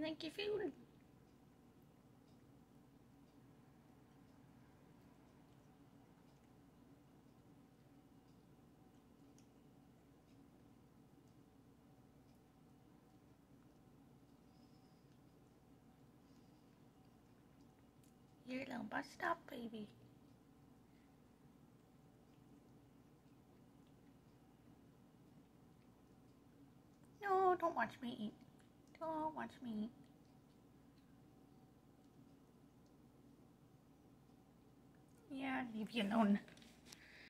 You like your food? Your little bus stop, baby. No, don't watch me eat. Don't watch me. Yeah, leave you alone.